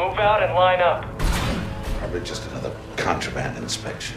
Move out and line up. Probably just another contraband inspection.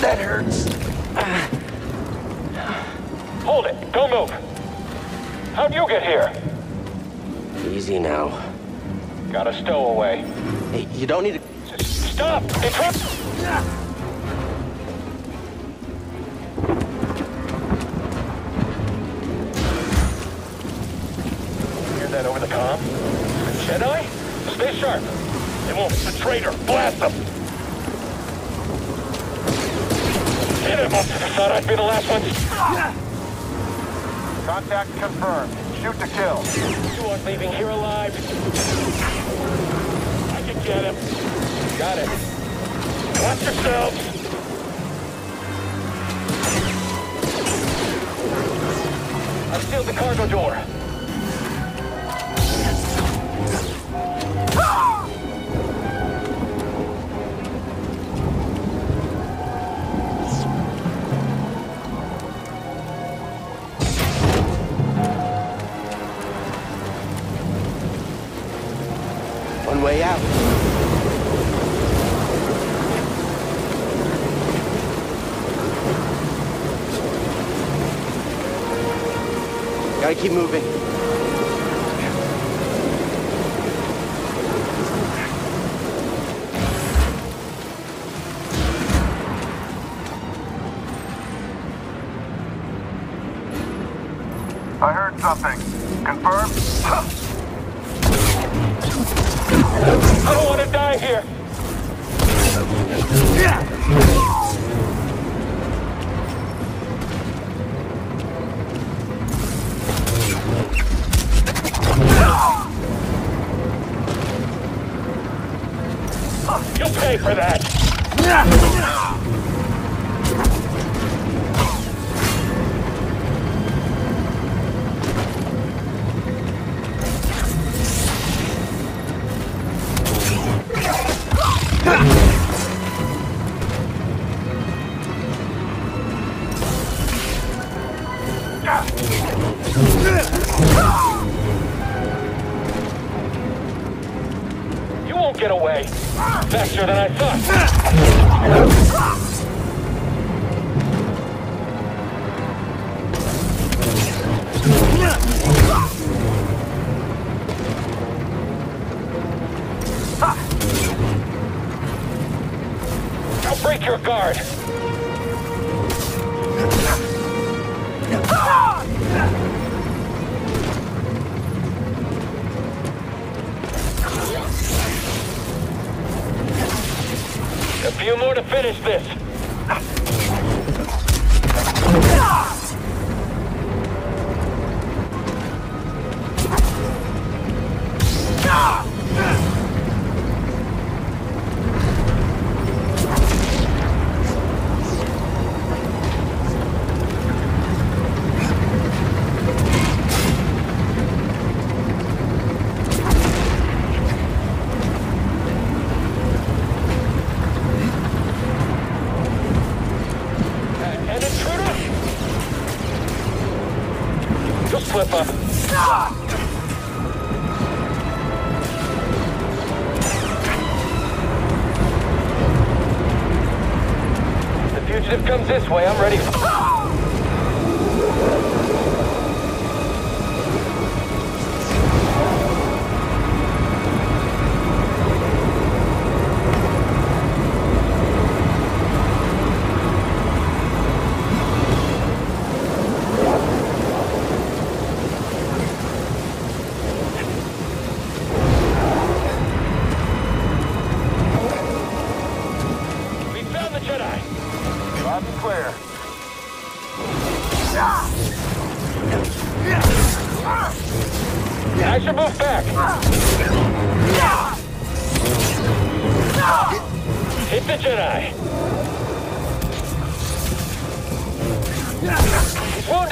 that hurts. Hold it. Don't move. How'd you get here? Easy now. Got a stowaway. Hey, you don't need to... Stop! Hear that over the comm? Jedi? Stay sharp. They won't. The traitor. Blast them. I thought I'd be the last one. Contact confirmed. Shoot to kill. You aren't leaving here alive. I can get him. Got it. Watch yourselves. I've sealed the cargo door. Way out. Gotta keep moving. I heard something. Confirmed? I don't want to die here. You'll pay for that. The fugitive comes this way. I'm ready.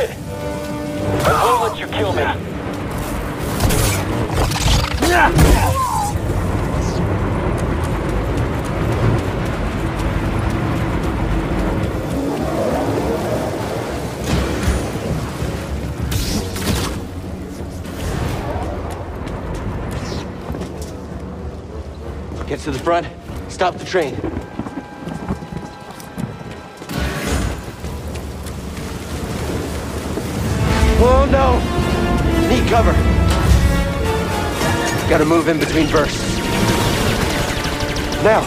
Wounded. I won't let you kill me. Get to the front. Stop the train. Oh no! Need cover. Gotta move in between bursts. Now!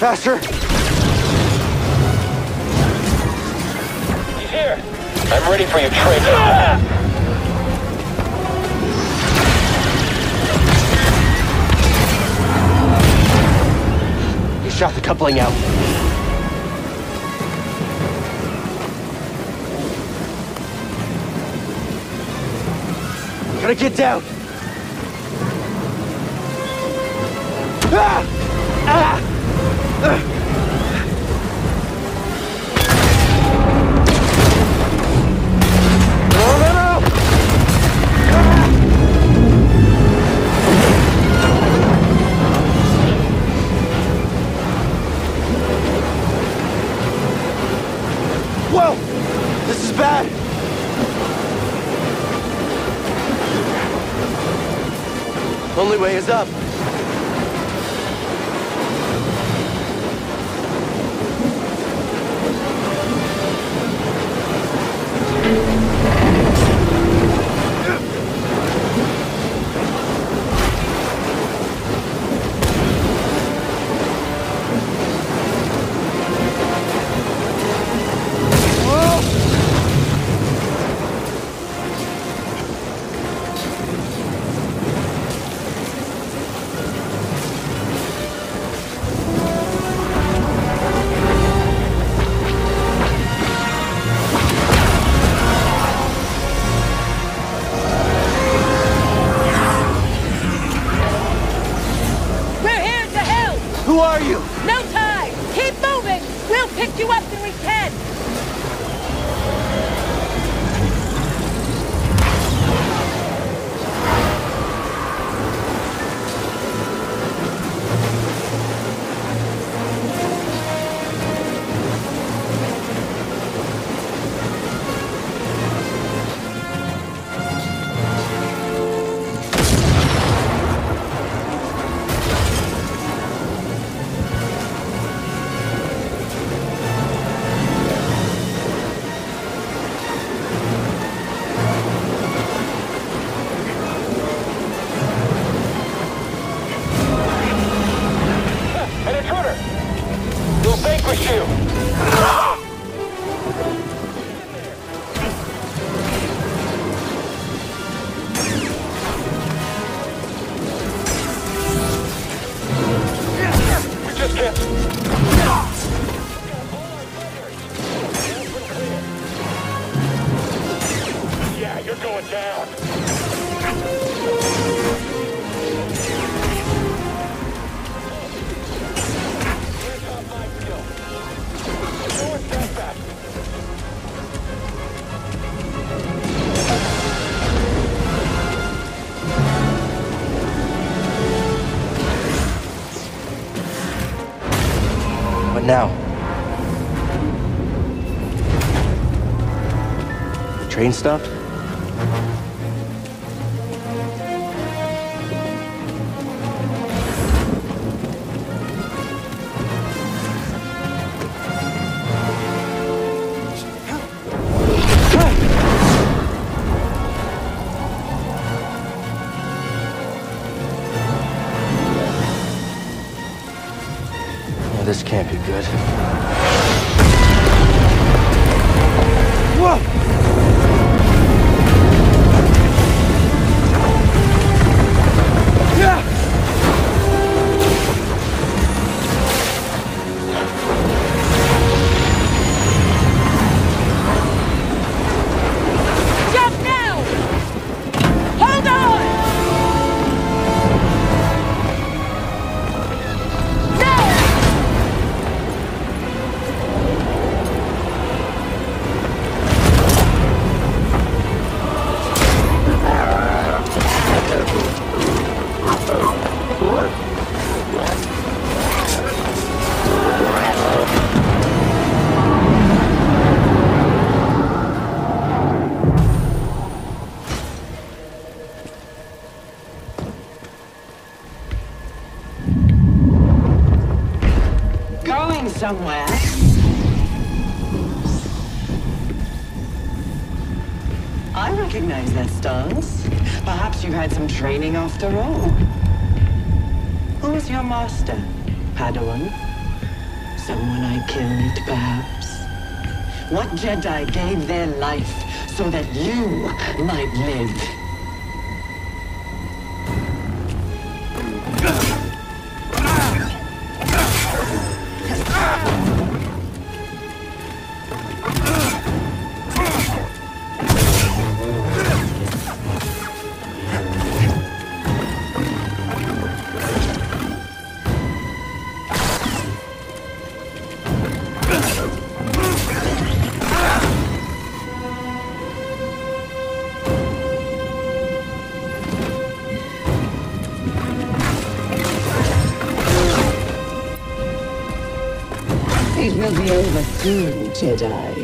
Faster! I'm ready for you, traitor. He shot the coupling out. Gotta get down! Ah! Ah! No, Train stopped? This can't be good. Somewhere. I recognize that stance. Perhaps you've had some training after all. Master? Padawan? Someone I killed, perhaps? What Jedi gave their life so that you might live? Jedi.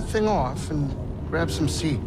That thing off and grab some seat.